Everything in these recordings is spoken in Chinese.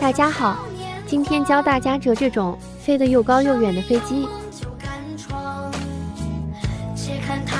大家好，今天教大家折这种飞得又高又远的飞机。且看它。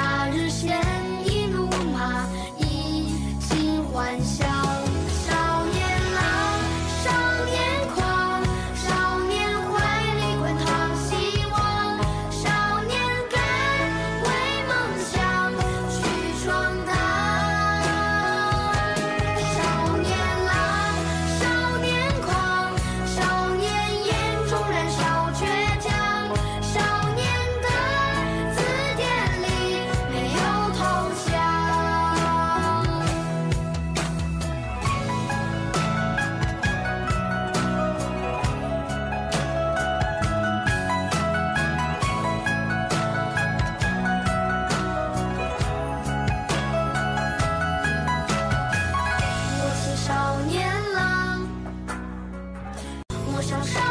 双手。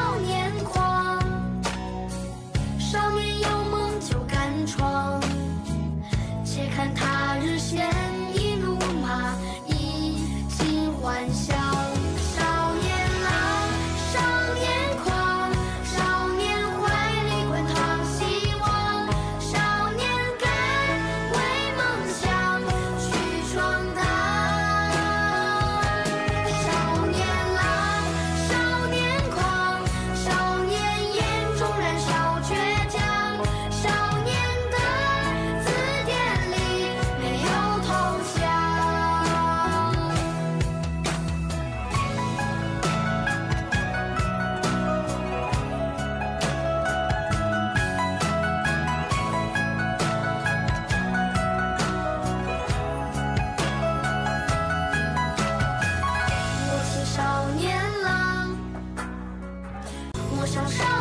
小伤。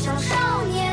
小少年。